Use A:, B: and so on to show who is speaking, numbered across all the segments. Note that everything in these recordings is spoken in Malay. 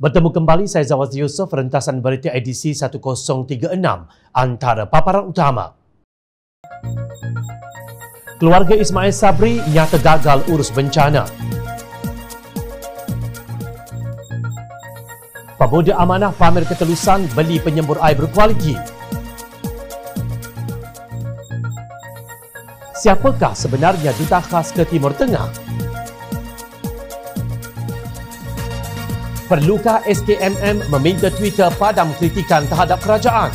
A: Bertemu kembali saya Zawaz Yusof, rentasan berita edisi 1036, antara paparan utama. Keluarga Ismail Sabri nyata gagal urus bencana. Pemuda amanah pamer ketelusan beli penyembur air berkualiti. Siapakah sebenarnya duta khas ke Timur Tengah? Perlukah SKMM meminta Twitter padam kritikan terhadap kerajaan?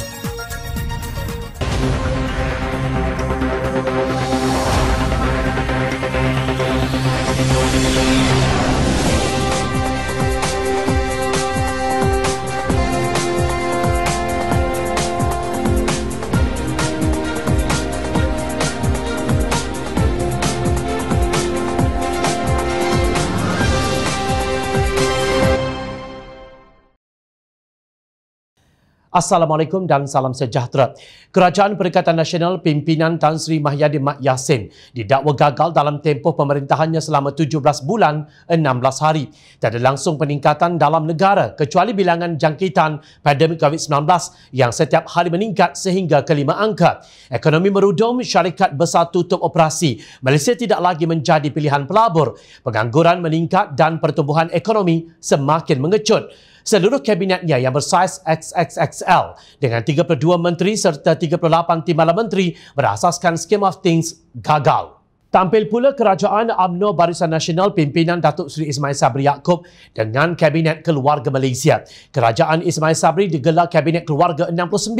A: Assalamualaikum dan salam sejahtera. Kerajaan Perikatan Nasional pimpinan Tan Sri Mahyadin Mat Yassin didakwa gagal dalam tempoh pemerintahannya selama 17 bulan 16 hari. Tiada langsung peningkatan dalam negara kecuali bilangan jangkitan pandemik COVID-19 yang setiap hari meningkat sehingga kelima angka. Ekonomi merudum, syarikat besar tutup operasi. Malaysia tidak lagi menjadi pilihan pelabur. Pengangguran meningkat dan pertumbuhan ekonomi semakin mengecut seluruh kabinetnya yang bersaiz XXXL dengan 32 menteri serta 38 timbalan menteri berasaskan Scheme of Things gagal. Tampil pula Kerajaan UMNO Barisan Nasional pimpinan Datuk Seri Ismail Sabri Yaakob dengan Kabinet Keluarga Malaysia. Kerajaan Ismail Sabri digelar Kabinet Keluarga 69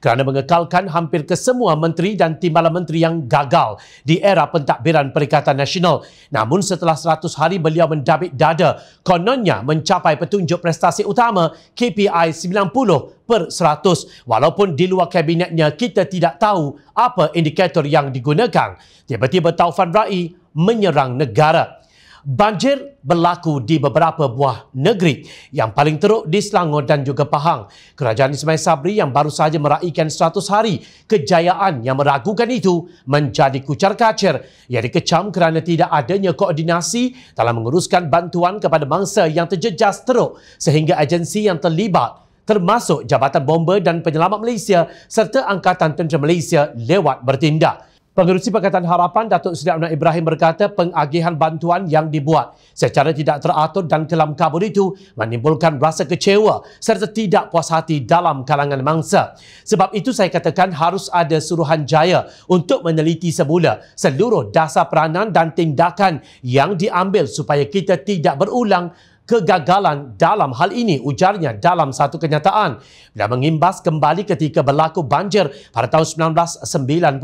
A: kerana mengekalkan hampir kesemua menteri dan timbalan menteri yang gagal di era pentadbiran Perikatan Nasional. Namun setelah 100 hari beliau mendabit dada, kononnya mencapai petunjuk prestasi utama KPI 90 per 100 walaupun di luar kabinetnya kita tidak tahu apa indikator yang digunakan tiba-tiba Taufan Rai menyerang negara Banjir berlaku di beberapa buah negeri yang paling teruk di Selangor dan juga Pahang. Kerajaan Ismail Sabri yang baru saja meraihkan 100 hari kejayaan yang meragukan itu menjadi kucar kacir. Ia dikecam kerana tidak adanya koordinasi dalam menguruskan bantuan kepada mangsa yang terjejas teruk sehingga agensi yang terlibat termasuk Jabatan Bomber dan Penyelamat Malaysia serta Angkatan Tentera Malaysia lewat bertindak. Pengerusi Pakatan Harapan Datuk Seri Abdul Ibrahim berkata pengagihan bantuan yang dibuat secara tidak teratur dan kelam kabur itu menimbulkan rasa kecewa serta tidak puas hati dalam kalangan mangsa. Sebab itu saya katakan harus ada suruhan jaya untuk meneliti semula seluruh dasar peranan dan tindakan yang diambil supaya kita tidak berulang kegagalan dalam hal ini ujarnya dalam satu kenyataan. Bila mengimbas kembali ketika berlaku banjir pada tahun 1995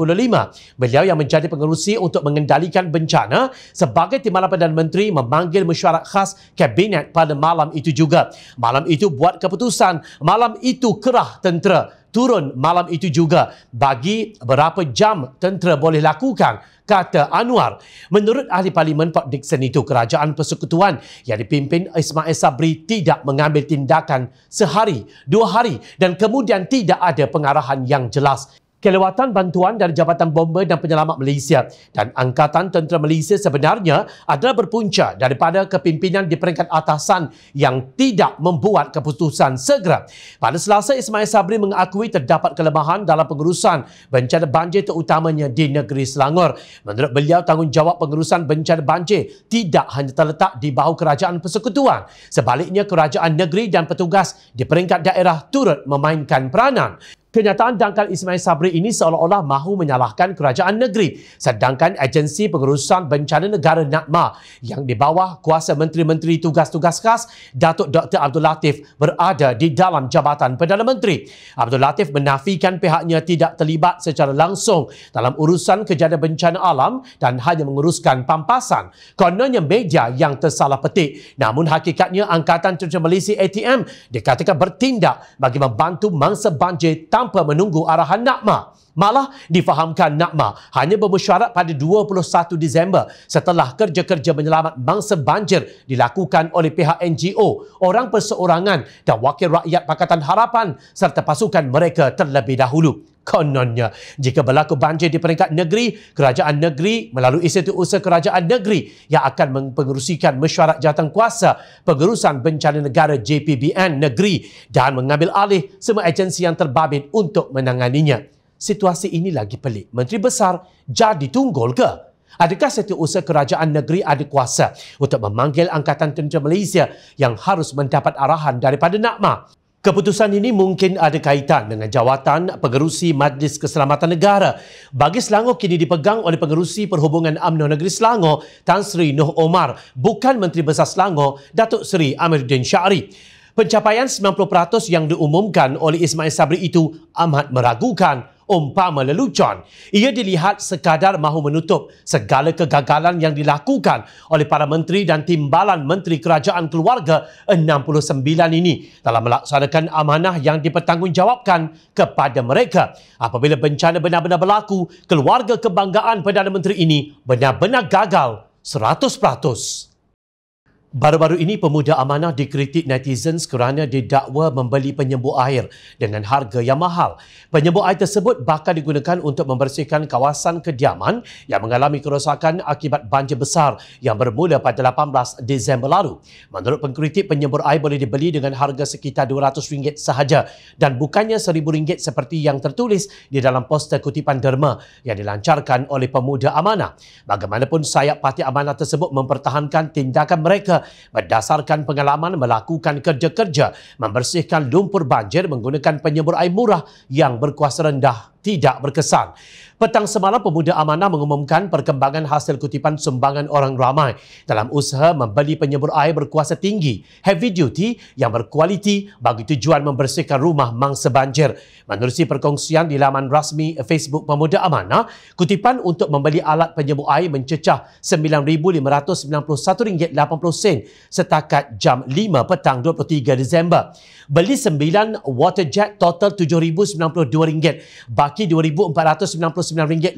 A: beliau yang menjadi pengerusi untuk mengendalikan bencana sebagai timbalan Perdana Menteri memanggil mesyuarat khas kabinet pada malam itu juga. Malam itu buat keputusan. Malam itu kerah tentera. Turun malam itu juga. Bagi berapa jam tentera boleh lakukan kata Anwar. Menurut ahli parlimen Port Dickson itu kerajaan persekutuan yang dipimpin Ismail Sabri tidak mengambil tindakan sehari dua hari dan kemudian tidak ada pengarahan yang jelas kelewatan bantuan dari Jabatan Bomber dan Penyelamat Malaysia dan Angkatan Tentera Malaysia sebenarnya adalah berpunca daripada kepimpinan di peringkat atasan yang tidak membuat keputusan segera. Pada Selasa, Ismail Sabri mengakui terdapat kelemahan dalam pengurusan bencana banjir terutamanya di negeri Selangor. Menurut beliau, tanggungjawab pengurusan bencana banjir tidak hanya terletak di bahu kerajaan persekutuan. Sebaliknya, kerajaan negeri dan petugas di peringkat daerah turut memainkan peranan. Kenyataan dangkal Ismail Sabri ini seolah-olah mahu menyalahkan kerajaan negeri sedangkan agensi pengurusan bencana negara NATMA yang di bawah kuasa Menteri-Menteri Tugas-Tugas Khas Datuk Dr. Abdul Latif berada di dalam Jabatan Perdana Menteri. Abdul Latif menafikan pihaknya tidak terlibat secara langsung dalam urusan kejadian bencana alam dan hanya menguruskan pampasan. Kononnya media yang tersalah petik. Namun hakikatnya Angkatan Tentera Malaysia ATM dikatakan bertindak bagi membantu mangsa banjir tanpa menunggu arahan NAKMA. Malah difahamkan Nakma hanya bermesyuarat pada 21 Disember setelah kerja-kerja menyelamat mangsa banjir dilakukan oleh pihak NGO, orang perseorangan dan wakil rakyat Pakatan Harapan serta pasukan mereka terlebih dahulu. Kononnya, jika berlaku banjir di peringkat negeri, kerajaan negeri melalui Institusi Kerajaan Negeri yang akan mempengerusikan mesyuarat jawatan kuasa pengurusan bencana negara JPBN negeri dan mengambil alih semua agensi yang terbabit untuk menanganinya. Situasi ini lagi pelik. Menteri Besar jadi tunggul ke? Adakah setiausaha kerajaan negeri ada kuasa untuk memanggil Angkatan Tentera Malaysia yang harus mendapat arahan daripada NAKMA? Keputusan ini mungkin ada kaitan dengan jawatan pengerusi Majlis Keselamatan Negara. Bagi Selangor kini dipegang oleh pengerusi Perhubungan UMNO Negeri Selangor, Tan Sri Noh Omar, bukan Menteri Besar Selangor, Datuk Seri Amiruddin Syari. Pencapaian 90% yang diumumkan oleh Ismail Sabri itu amat meragukan umpama lelucon. Ia dilihat sekadar mahu menutup segala kegagalan yang dilakukan oleh para menteri dan timbalan Menteri Kerajaan Keluarga 69 ini dalam melaksanakan amanah yang dipertanggungjawabkan kepada mereka. Apabila bencana benar-benar berlaku, keluarga kebanggaan Perdana Menteri ini benar-benar gagal 100%. Baru-baru ini pemuda amanah dikritik netizens kerana didakwa membeli penyembuh air dengan harga yang mahal. Penyembuh air tersebut bakal digunakan untuk membersihkan kawasan kediaman yang mengalami kerosakan akibat banjir besar yang bermula pada 18 Disember lalu. Menurut pengkritik, penyembuh air boleh dibeli dengan harga sekitar RM200 sahaja dan bukannya RM1,000 seperti yang tertulis di dalam poster kutipan derma yang dilancarkan oleh pemuda amanah. Bagaimanapun sayap parti amanah tersebut mempertahankan tindakan mereka berdasarkan pengalaman melakukan kerja-kerja membersihkan lumpur banjir menggunakan penyembur air murah yang berkuasa rendah tidak berkesan. Petang semalam, Pemuda Amanah mengumumkan perkembangan hasil kutipan sumbangan orang ramai dalam usaha membeli penyembur air berkuasa tinggi, heavy duty yang berkualiti bagi tujuan membersihkan rumah mangsa banjir. Menerusi perkongsian di laman rasmi Facebook Pemuda Amanah, kutipan untuk membeli alat penyembur air mencecah RM9,591.80 setakat jam 5 petang 23 Disember. Beli 9 water jet total RM7,092 baki RM2,499.80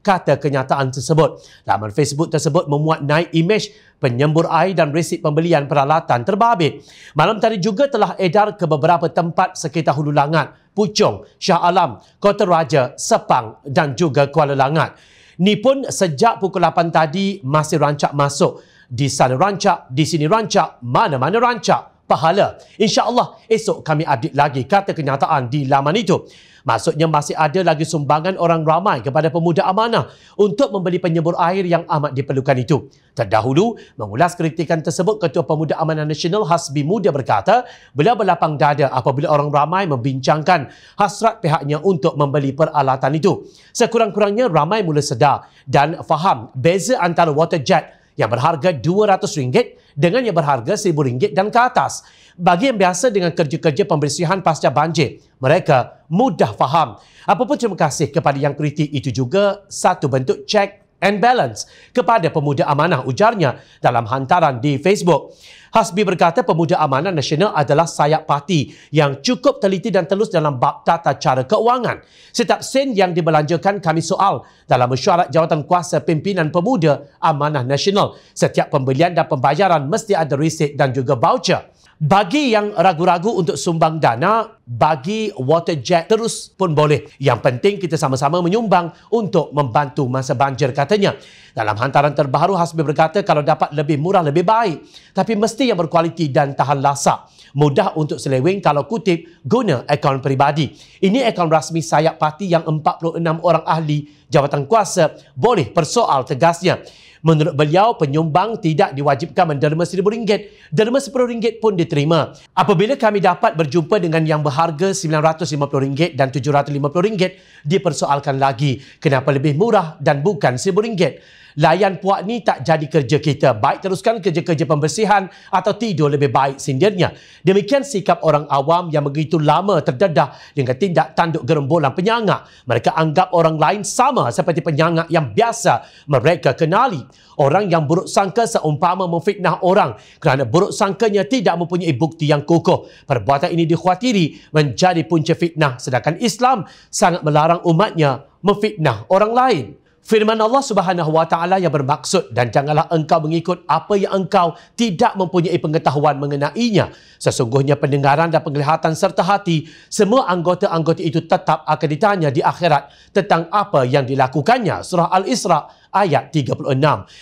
A: kata kenyataan tersebut. Laman Facebook tersebut memuat naik imej penyembur air dan resip pembelian peralatan terbabit. Malam tadi juga telah edar ke beberapa tempat sekitar Hulu Langat, Puchong, Shah Alam, Kota Raja, Sepang dan juga Kuala Langat. Ni pun sejak pukul 8 tadi masih rancak masuk. Di sana rancak, di sini rancak, mana-mana rancak pahala. InsyaAllah esok kami update lagi kata kenyataan di laman itu. Maksudnya masih ada lagi sumbangan orang ramai kepada pemuda amanah untuk membeli penyembur air yang amat diperlukan itu. Terdahulu, mengulas kritikan tersebut Ketua Pemuda Amanah Nasional Hasbi Muda berkata, beliau berlapang dada apabila orang ramai membincangkan hasrat pihaknya untuk membeli peralatan itu. Sekurang-kurangnya ramai mula sedar dan faham beza antara water jet yang berharga RM200 dengan yang berharga RM1,000 dan ke atas. Bagi yang biasa dengan kerja-kerja pembersihan pasca banjir, mereka mudah faham. Apapun terima kasih kepada yang kritik itu juga satu bentuk check and balance kepada pemuda amanah ujarnya dalam hantaran di Facebook. Hasbi berkata pemuda amanah nasional adalah sayap parti yang cukup teliti dan telus dalam bab tata cara keuangan. Setiap sen yang dibelanjakan kami soal dalam mesyuarat jawatan kuasa pimpinan pemuda amanah nasional. Setiap pembelian dan pembayaran mesti ada resit dan juga voucher. Bagi yang ragu-ragu untuk sumbang dana, bagi water jet terus pun boleh. Yang penting kita sama-sama menyumbang untuk membantu masa banjir katanya. Dalam hantaran terbaru, Hasbi berkata kalau dapat lebih murah lebih baik. Tapi mesti yang berkualiti dan tahan lasak. Mudah untuk seleweng kalau kutip guna akaun peribadi. Ini akaun rasmi sayap parti yang 46 orang ahli jawatan kuasa boleh persoal tegasnya. Menurut beliau, penyumbang tidak diwajibkan menderma RM1,000. Derma RM10 pun diterima. Apabila kami dapat berjumpa dengan yang berharga RM950 dan RM750, dipersoalkan lagi kenapa lebih murah dan bukan RM1,000. Layan puak ni tak jadi kerja kita. Baik teruskan kerja-kerja pembersihan atau tidur lebih baik sindirnya. Demikian sikap orang awam yang begitu lama terdedah dengan tindak tanduk gerombolan penyangak. Mereka anggap orang lain sama seperti penyangak yang biasa mereka kenali. Orang yang buruk sangka seumpama memfitnah orang kerana buruk sangkanya tidak mempunyai bukti yang kukuh. Perbuatan ini dikhawatiri menjadi punca fitnah sedangkan Islam sangat melarang umatnya memfitnah orang lain. Firman Allah Subhanahu Wa Taala yang bermaksud dan janganlah engkau mengikut apa yang engkau tidak mempunyai pengetahuan mengenainya. Sesungguhnya pendengaran dan penglihatan serta hati semua anggota-anggota itu tetap akan ditanya di akhirat tentang apa yang dilakukannya. Surah Al-Isra ayat 36.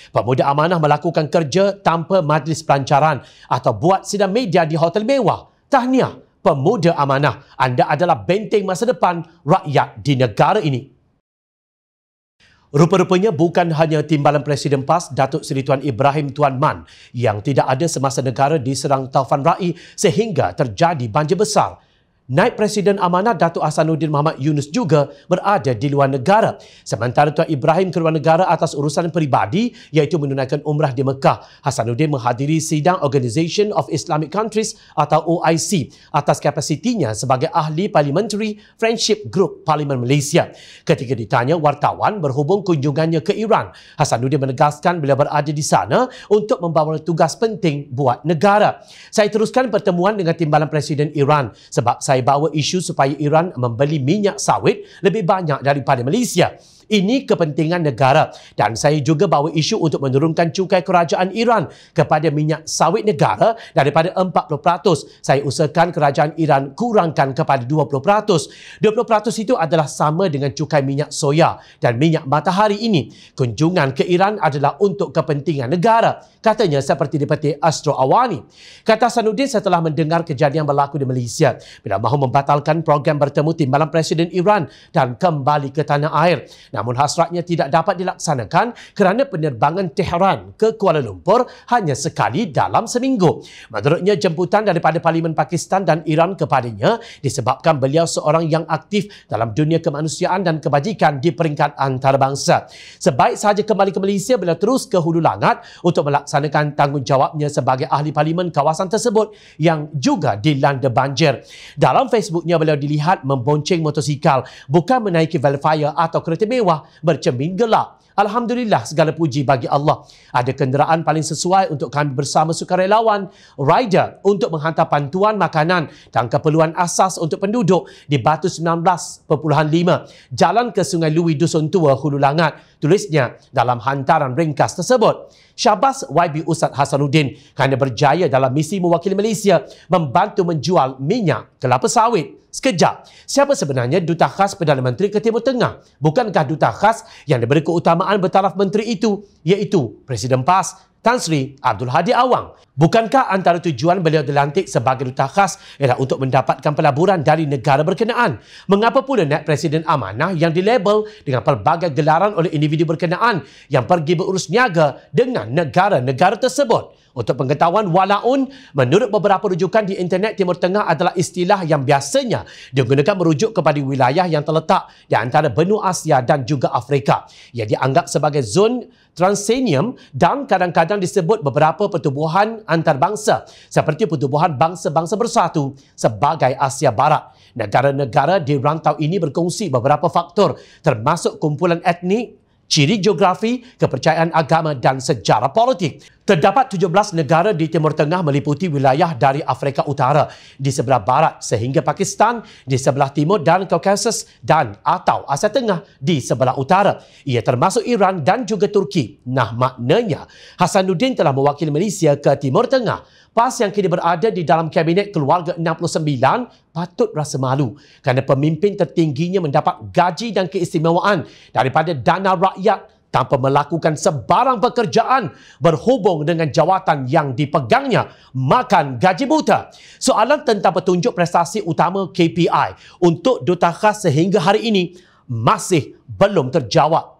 A: Pemuda amanah melakukan kerja tanpa majlis pelancaran atau buat sidang media di hotel mewah. Tahniah, pemuda amanah. Anda adalah benteng masa depan rakyat di negara ini. Rupa-rupanya bukan hanya timbalan Presiden PAS Datuk Seri Tuan Ibrahim Tuan Man yang tidak ada semasa negara diserang taufan ra'i sehingga terjadi banjir besar. Naib Presiden Amanah Datuk Hasanuddin Muhammad Yunus juga berada di luar negara. Sementara Tuan Ibrahim ke luar negara atas urusan peribadi iaitu menunaikan umrah di Mekah. Hasanuddin menghadiri sidang Organisation of Islamic Countries atau OIC atas kapasitinya sebagai ahli Parliamentary Friendship Group Parlimen Malaysia. Ketika ditanya wartawan berhubung kunjungannya ke Iran, Hasanuddin menegaskan beliau berada di sana untuk membawa tugas penting buat negara. Saya teruskan pertemuan dengan timbalan Presiden Iran sebab saya bawa isu supaya Iran membeli minyak sawit lebih banyak daripada Malaysia. Ini kepentingan negara dan saya juga bawa isu untuk menurunkan cukai kerajaan Iran kepada minyak sawit negara daripada 40%. Saya usahakan kerajaan Iran kurangkan kepada 20%. 20% itu adalah sama dengan cukai minyak soya dan minyak matahari ini. Kunjungan ke Iran adalah untuk kepentingan negara. Katanya seperti dipetik Astro Awani. Kata Sanuddin setelah mendengar kejadian berlaku di Malaysia. Bila mahu membatalkan program bertemu timbalan Presiden Iran dan kembali ke tanah air. Namun hasratnya tidak dapat dilaksanakan kerana penerbangan Tehran ke Kuala Lumpur hanya sekali dalam seminggu. Menurutnya jemputan daripada Parlimen Pakistan dan Iran kepadanya disebabkan beliau seorang yang aktif dalam dunia kemanusiaan dan kebajikan di peringkat antarabangsa. Sebaik sahaja kembali ke Malaysia, beliau terus ke Hulu Langat untuk melaksanakan tanggungjawabnya sebagai ahli parlimen kawasan tersebut yang juga dilanda banjir. Dalam Facebooknya beliau dilihat membonceng motosikal bukan menaiki Velfire atau kereta mewah mewah bercermin gelap. Alhamdulillah segala puji bagi Allah. Ada kenderaan paling sesuai untuk kami bersama sukarelawan rider untuk menghantar bantuan makanan dan keperluan asas untuk penduduk di Batu 19.5 Jalan ke Sungai Lui Dusun Tua Hulu Langat. Tulisnya dalam hantaran ringkas tersebut. Syabas YB Ustaz Hasanuddin kerana berjaya dalam misi mewakili Malaysia membantu menjual minyak kelapa sawit Sekejap, siapa sebenarnya Duta Khas Perdana Menteri ke Timur Tengah? Bukankah Duta Khas yang diberi keutamaan bertaraf menteri itu, iaitu Presiden PAS Tan Sri Abdul Hadi Awang. Bukankah antara tujuan beliau dilantik sebagai duta khas ialah untuk mendapatkan pelaburan dari negara berkenaan? Mengapa pula naik Presiden Amanah yang dilabel dengan pelbagai gelaran oleh individu berkenaan yang pergi berurus niaga dengan negara-negara tersebut? Untuk pengetahuan walaun, menurut beberapa rujukan di internet Timur Tengah adalah istilah yang biasanya digunakan merujuk kepada wilayah yang terletak di antara benua Asia dan juga Afrika. Ia dianggap sebagai zon transenium dan kadang-kadang disebut beberapa pertubuhan antarabangsa seperti pertubuhan bangsa-bangsa bersatu sebagai Asia Barat. Negara-negara di rantau ini berkongsi beberapa faktor termasuk kumpulan etnik, ciri geografi, kepercayaan agama dan sejarah politik. Terdapat 17 negara di Timur Tengah meliputi wilayah dari Afrika Utara di sebelah barat sehingga Pakistan di sebelah timur dan Caucasus dan atau Asia Tengah di sebelah utara. Ia termasuk Iran dan juga Turki. Nah maknanya Hasanuddin telah mewakili Malaysia ke Timur Tengah. PAS yang kini berada di dalam Kabinet Keluarga 69 patut rasa malu kerana pemimpin tertingginya mendapat gaji dan keistimewaan daripada dana rakyat tanpa melakukan sebarang pekerjaan berhubung dengan jawatan yang dipegangnya makan gaji buta. Soalan tentang petunjuk prestasi utama KPI untuk Duta Khas sehingga hari ini masih belum terjawab.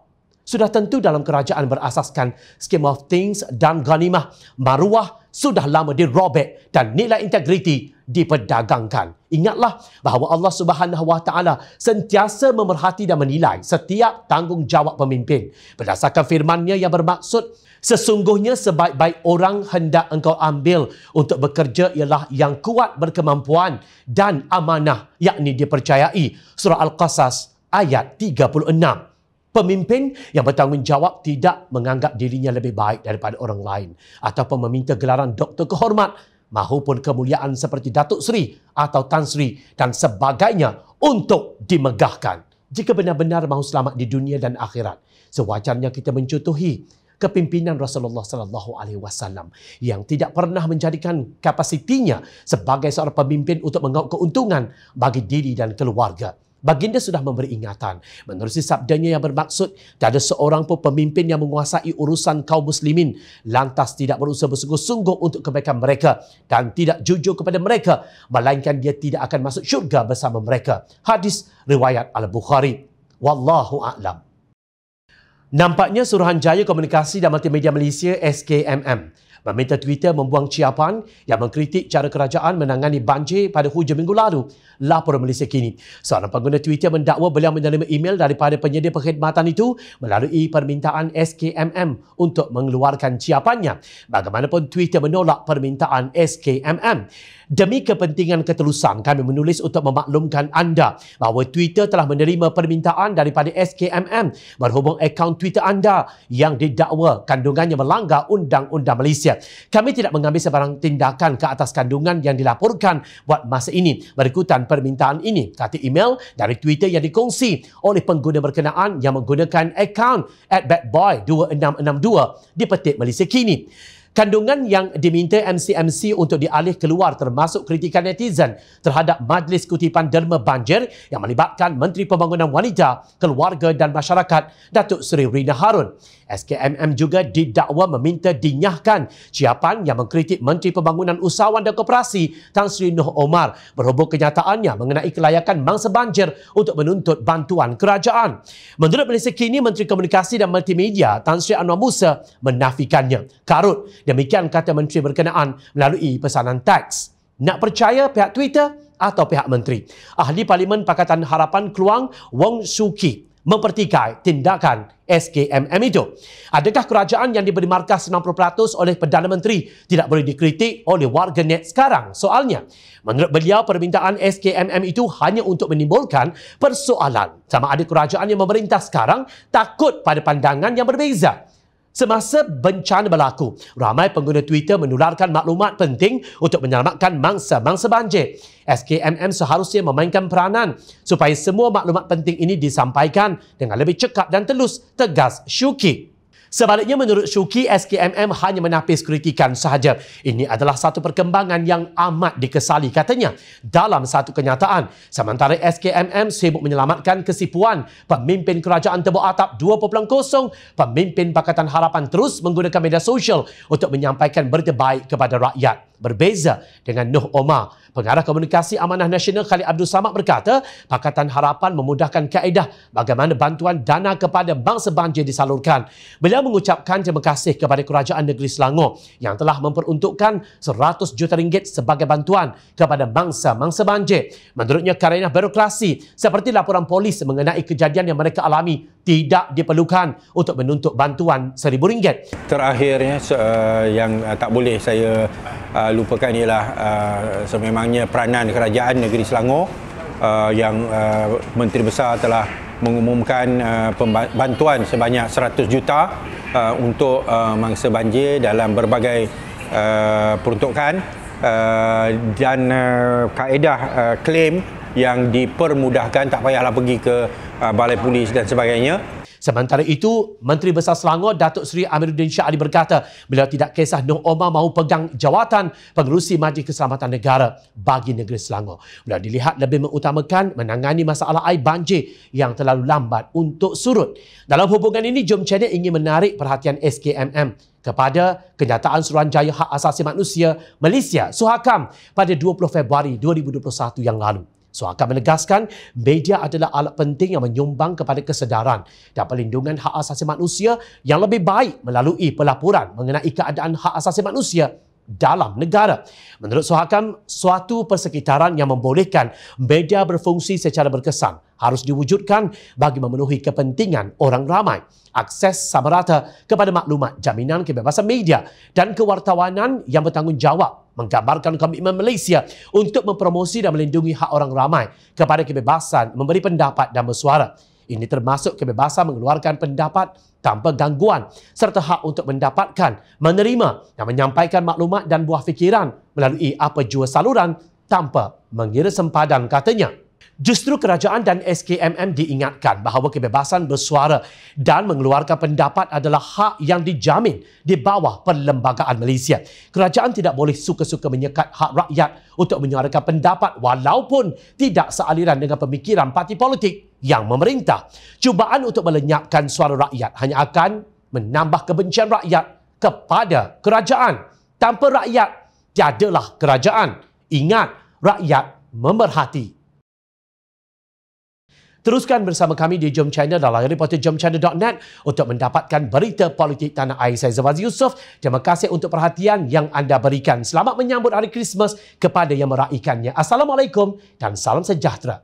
A: Sudah tentu dalam kerajaan berasaskan scheme of things dan ghanimah maruah sudah lama dirobek dan nilai integriti diperdagangkan. Ingatlah bahawa Allah Subhanahu Wa Taala sentiasa memerhati dan menilai setiap tanggungjawab pemimpin. Berdasarkan firman-Nya yang bermaksud sesungguhnya sebaik-baik orang hendak engkau ambil untuk bekerja ialah yang kuat berkemampuan dan amanah yakni dipercayai. Surah Al-Qasas ayat 36. Pemimpin yang bertanggungjawab tidak menganggap dirinya lebih baik daripada orang lain ataupun meminta gelaran doktor kehormat mahupun kemuliaan seperti Datuk Seri atau Tan Sri dan sebagainya untuk dimegahkan. Jika benar-benar mahu selamat di dunia dan akhirat, sewajarnya kita mencontohi kepimpinan Rasulullah sallallahu alaihi wasallam yang tidak pernah menjadikan kapasitinya sebagai seorang pemimpin untuk mengaut keuntungan bagi diri dan keluarga. Baginda sudah memberi ingatan. Menerusi sabdanya yang bermaksud, tak ada seorang pun pemimpin yang menguasai urusan kaum muslimin lantas tidak berusaha bersungguh-sungguh untuk kebaikan mereka dan tidak jujur kepada mereka, melainkan dia tidak akan masuk syurga bersama mereka. Hadis riwayat Al-Bukhari. Wallahu a'lam. Nampaknya Suruhanjaya Komunikasi dan Multimedia Malaysia SKMM meminta Twitter membuang ciapan yang mengkritik cara kerajaan menangani banjir pada hujung minggu lalu. Laporan Malaysia kini. Seorang pengguna Twitter mendakwa beliau menerima email daripada penyedia perkhidmatan itu melalui permintaan SKMM untuk mengeluarkan ciapannya. Bagaimanapun Twitter menolak permintaan SKMM. Demi kepentingan ketelusan, kami menulis untuk memaklumkan anda bahawa Twitter telah menerima permintaan daripada SKMM berhubung akaun Twitter anda yang didakwa kandungannya melanggar Undang-Undang Malaysia. Kami tidak mengambil sebarang tindakan ke atas kandungan yang dilaporkan buat masa ini berikutan permintaan ini. Kata email dari Twitter yang dikongsi oleh pengguna berkenaan yang menggunakan akaun at badboy2662 di petik Malaysia kini. Kandungan yang diminta MCMC untuk dialih keluar termasuk kritikan netizen terhadap Majlis Kutipan Derma Banjir yang melibatkan Menteri Pembangunan Wanita, Keluarga dan Masyarakat Datuk Seri Rina Harun. SKMM juga didakwa meminta dinyahkan ciapan yang mengkritik Menteri Pembangunan Usahawan dan Koperasi Tan Sri Noh Omar berhubung kenyataannya mengenai kelayakan mangsa banjir untuk menuntut bantuan kerajaan. Menurut Malaysia kini, Menteri Komunikasi dan Multimedia Tan Sri Anwar Musa menafikannya. Karut, demikian kata Menteri berkenaan melalui pesanan teks. Nak percaya pihak Twitter atau pihak menteri? Ahli Parlimen Pakatan Harapan Keluang Wong Suki mempertikai tindakan SKMM itu. Adakah kerajaan yang diberi markah 90% oleh Perdana Menteri tidak boleh dikritik oleh warga net sekarang? Soalnya, menurut beliau permintaan SKMM itu hanya untuk menimbulkan persoalan sama ada kerajaan yang memerintah sekarang takut pada pandangan yang berbeza. Semasa bencana berlaku, ramai pengguna Twitter menularkan maklumat penting untuk menyelamatkan mangsa-mangsa banjir. SKMM seharusnya memainkan peranan supaya semua maklumat penting ini disampaikan dengan lebih cekap dan telus, tegas Syuki. Sebaliknya menurut Syuki, SKMM hanya menapis kritikan sahaja. Ini adalah satu perkembangan yang amat dikesali katanya dalam satu kenyataan. Sementara SKMM sibuk menyelamatkan kesipuan pemimpin kerajaan tebuk atap 2.0, pemimpin Pakatan Harapan terus menggunakan media sosial untuk menyampaikan berita baik kepada rakyat. Berbeza dengan Nuh Omar, Pengarah Komunikasi Amanah Nasional Khalid Abdul Samad berkata, Pakatan Harapan memudahkan kaedah bagaimana bantuan dana kepada bangsa banjir disalurkan. Beliau mengucapkan terima kasih kepada Kerajaan Negeri Selangor yang telah memperuntukkan 100 juta ringgit sebagai bantuan kepada bangsa-bangsa banjir. Menurutnya kerana birokrasi seperti laporan polis mengenai kejadian yang mereka alami tidak diperlukan untuk menuntut bantuan seribu ringgit.
B: Terakhirnya uh, yang uh, tak boleh saya uh, lupakan ialah sememangnya peranan kerajaan negeri Selangor yang Menteri Besar telah mengumumkan bantuan sebanyak 100 juta untuk mangsa banjir dalam berbagai peruntukan dan kaedah klaim yang dipermudahkan tak payahlah pergi ke uh, balai polis dan sebagainya
A: Sementara itu, Menteri Besar Selangor Datuk Seri Amiruddin Shah Ali berkata, beliau tidak kisah Noh Omar mahu pegang jawatan pengerusi Majlis Keselamatan Negara bagi negeri Selangor. Beliau dilihat lebih mengutamakan menangani masalah air banjir yang terlalu lambat untuk surut. Dalam hubungan ini, Jom Channel ingin menarik perhatian SKMM kepada kenyataan Suruhanjaya Hak Asasi Manusia Malaysia Suhakam pada 20 Februari 2021 yang lalu. Suaka menegaskan media adalah alat penting yang menyumbang kepada kesedaran dan perlindungan hak asasi manusia yang lebih baik melalui pelaporan mengenai keadaan hak asasi manusia dalam negara. Menurut Suhakam, suatu persekitaran yang membolehkan media berfungsi secara berkesan harus diwujudkan bagi memenuhi kepentingan orang ramai. Akses sama rata kepada maklumat jaminan kebebasan media dan kewartawanan yang bertanggungjawab menggambarkan komitmen Malaysia untuk mempromosi dan melindungi hak orang ramai kepada kebebasan memberi pendapat dan bersuara. Ini termasuk kebebasan mengeluarkan pendapat tanpa gangguan serta hak untuk mendapatkan, menerima dan menyampaikan maklumat dan buah fikiran melalui apa jua saluran tanpa mengira sempadan katanya. Justru kerajaan dan SKMM diingatkan bahawa kebebasan bersuara dan mengeluarkan pendapat adalah hak yang dijamin di bawah Perlembagaan Malaysia. Kerajaan tidak boleh suka-suka menyekat hak rakyat untuk menyuarakan pendapat walaupun tidak sealiran dengan pemikiran parti politik yang memerintah. Cubaan untuk melenyapkan suara rakyat hanya akan menambah kebencian rakyat kepada kerajaan. Tanpa rakyat, tiadalah kerajaan. Ingat, rakyat memerhati. Teruskan bersama kami di Jom China dalam reporter jomchina.net untuk mendapatkan berita politik tanah air. Saya Zawaz Yusof. Terima kasih untuk perhatian yang anda berikan. Selamat menyambut hari Christmas kepada yang meraihkannya. Assalamualaikum dan salam sejahtera.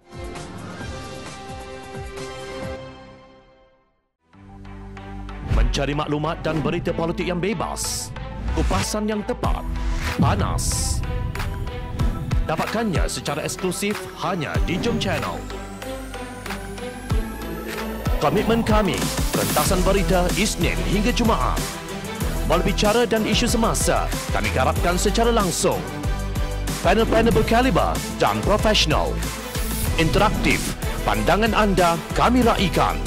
A: Mencari maklumat dan berita politik yang bebas. Kupasan yang tepat. Panas. Dapatkannya secara eksklusif hanya di Jom Channel. Komitmen kami, pentasan berita Isnin hingga Jumaat. Berbicara dan isu semasa, kami garapkan secara langsung. Panel-panel berkaliber dan profesional. Interaktif, pandangan anda kami raikan.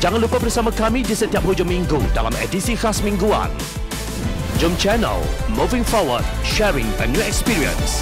A: Jangan lupa bersama kami di setiap hujung minggu dalam edisi khas mingguan. Jom Channel, moving forward, sharing a new experience.